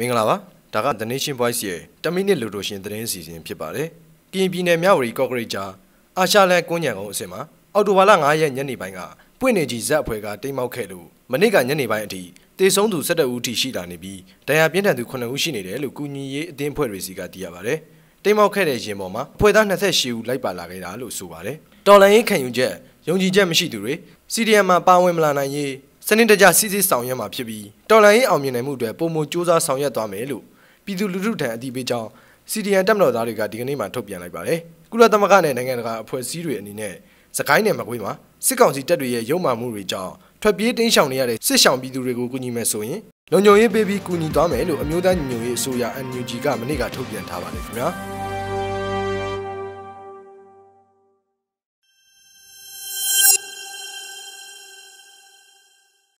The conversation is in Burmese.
မင်္ဂလာပါဒါက The Nation Voice ရဲ့10မိနစ်လူတို့ရှင်သတင်းစီစဉ်ဖြစ်ပါတယ်ကရင်ပြည်နယ်မြဝတီကော့ကရိတ်ကြားအာရှလန်ကွန်းညံကုန်းအစင်မှာအော်တိုဘာလ9ရက်ညနေပိုင်းကပွင့်နေကြီးဇက်အဖွဲ့ကတိမ်မောက်ခဲ့လို့မနေ့ကညနေပိုင်းအထိတေဆုံးသူ17ဦးထိရှိလာနေပြီးဒဏ်ရာပြင်းထန်သူ9ဦးရှိနေတယ်လို့ကုညီရေးအသင်းဖွဲ့တွေစီကသိရပါတယ်တိမ်မောက်ခဲ့တဲ့ရင်ပေါ်မှာဖွဲ့သား28ဦးလိုက်ပါလာခဲ့တာလို့ဆိုပါတယ်တော်လန်ရေးခံယူချက်ယုံကြည်ချက်မရှိသူတွေ CDM မှာပါဝင်မလာနိုင်ရေး စနစ်တကျစစ်စစ်ဆောင်ရွက်မှာဖြစ်ပြီးတော်လန်ရေးအောင်မြင်နိုင်မှုအတွက်ပုံမစူးစမ်းဆောင်ရွက်သွားမယ်လို့ပြည်သူလူထုထံအတည်ပြုကြောင်း CDN တက်မတော်သားတွေကဒီကနေ့မှထုတ်ပြန်လိုက်ပါတယ်။ကုလသမဂ္ဂနဲ့နိုင်ငံတကာအဖွဲ့အစည်းတွေအနေနဲ့စကိုင်းနယ်မှာကွေးမှာစစ်ကောင်စီတပ်တွေရဲ့ရုံမှမှုတွေကြောင့်ထွက်ပြေးတင်းရှောင်နေရတဲ့စစ်ရှောင်ပြည်သူတွေကိုကူညီမယ်ဆိုရင်လုံခြုံရေးပေးပြီးကူညီသွားမယ်လို့အမျိုးသားညီညွတ်ရေးအစိုးရ NUG ကမနေ့ကထုတ်ပြန်ထားပါတယ်ခင်ဗျာ။